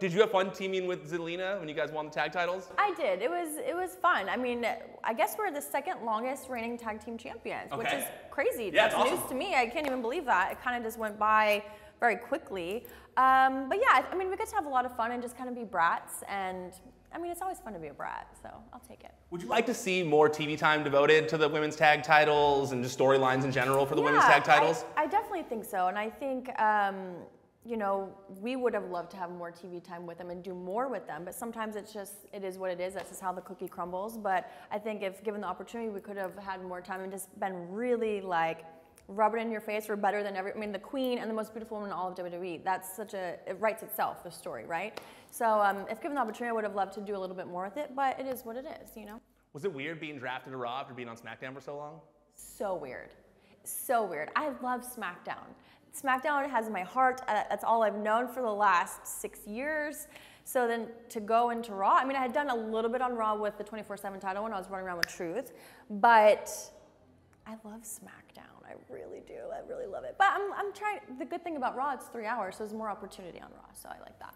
Did you have fun teaming with Zelina when you guys won the tag titles? I did. It was it was fun. I mean, I guess we're the second longest reigning tag team champions, which is crazy. Yeah, That's it's news to me. I can't even believe that. It kind of just went by very quickly. Um, but yeah, I- mean, we get to have a lot of fun and just kind of be brats. And I mean, it's always fun to be a brat, so I'll take it. Would you like to see more TV time devoted to the women's tag titles and just storylines in general for the women's tag titles? I, I definitely think so, and I think um, you know we would have loved to have more TV time with them and do more with them. But sometimes it's just it is what it is. That's just how the cookie crumbles. But I think if given the opportunity, we could have had more time and just been really like rub it in your face. We're better than every. I mean, the queen and the most beautiful woman in all of WWE. That's such a it writes itself the story, right? So um, if given the opportunity, I would have loved to do a little bit more with it. But it is what it is, you know. Was it weird being drafted to Raw after being on SmackDown for so long? so weird. So weird. I love SmackDown. SmackDown has my heart. Uh, That's all I've known for the last six years. So then to go into Raw, I mean, I had done a little bit on Raw with the 24 7 title when I was running around with Truth, but I love SmackDown. I really do. I really love it. But I'm, I'm trying, the good thing about Raw, it's three hours, so there's more opportunity on Raw, so I like that.